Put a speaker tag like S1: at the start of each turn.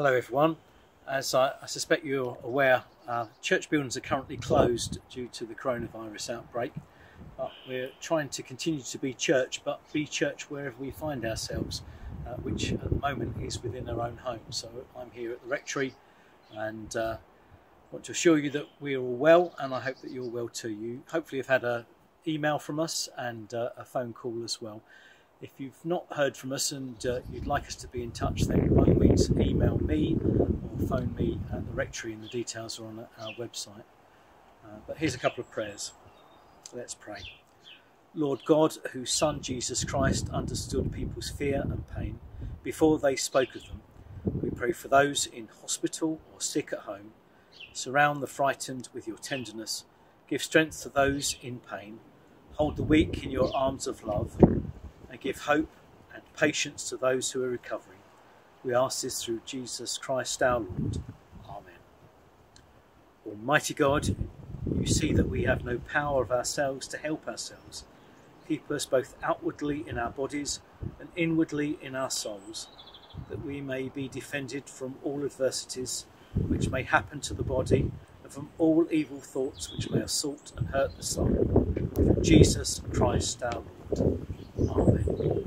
S1: Hello everyone. As I, I suspect you're aware, uh, church buildings are currently closed due to the coronavirus outbreak. But we're trying to continue to be church, but be church wherever we find ourselves, uh, which at the moment is within our own home. So I'm here at the rectory and uh, want to assure you that we are all well and I hope that you're well too. You hopefully have had an email from us and uh, a phone call as well. If you've not heard from us and uh, you'd like us to be in touch, then by all means email me or phone me at the rectory, and the details are on our website. Uh, but here's a couple of prayers. Let's pray. Lord God, whose Son Jesus Christ understood people's fear and pain before they spoke of them, we pray for those in hospital or sick at home. Surround the frightened with your tenderness. Give strength to those in pain. Hold the weak in your arms of love and give hope and patience to those who are recovering. We ask this through Jesus Christ our Lord. Amen. Almighty God, you see that we have no power of ourselves to help ourselves. Keep us both outwardly in our bodies and inwardly in our souls, that we may be defended from all adversities which may happen to the body and from all evil thoughts which may assault and hurt the soul. Jesus Christ our Lord. Amen.